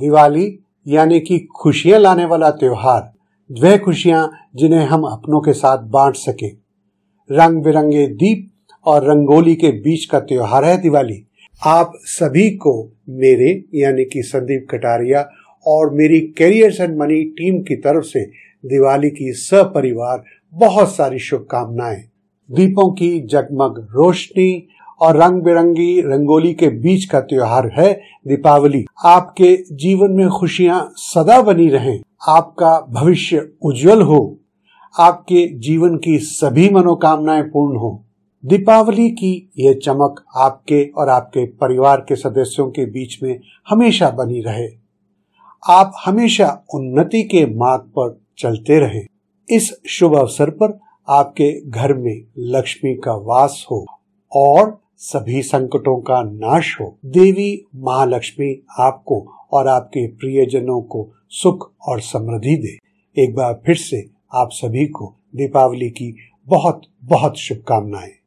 दिवाली यानी कि खुशियाँ लाने वाला त्योहार, वह खुशियाँ जिन्हें हम अपनों के साथ बांट सके। रंग बिरंगे दीप और रंगोली के बीच का त्योहार है दिवाली। आप सभी को मेरे यानी कि संदीप कटारिया और मेरी कैरियर्स एंड मनी टीम की तरफ़ से दिवाली की सपरिवार बहुत सारी शुभकामनाएँ। दीपों की जगमग रोशनी और रंग बिरंगी रंगोली के बीच का त्योहार है दीपावली। आपके जीवन में खुशियाँ सदा बनी रहें। आपका भविष्य उज्जवल हो। आपके जीवन की सभी मनोकामनाएँ पूर्ण हो। दीपावली की यह चमक आपके और आपके परिवार के सदस्यों के बीच में हमेशा बनी रहे। आप हमेशा उन्नति के मार्ग पर चलते रहे। इस शुभ अवसर पर आपके घर में लक्ष्मी का वास हो और सभी संकटों का नाश हो। देवी महालक्ष्मी आपको और आपके प्रियजनों को सुख और समृद्धि दे। एक बार फिर से आप सभी को दीपावली की बहुत बहुत शुभकामनाएँ।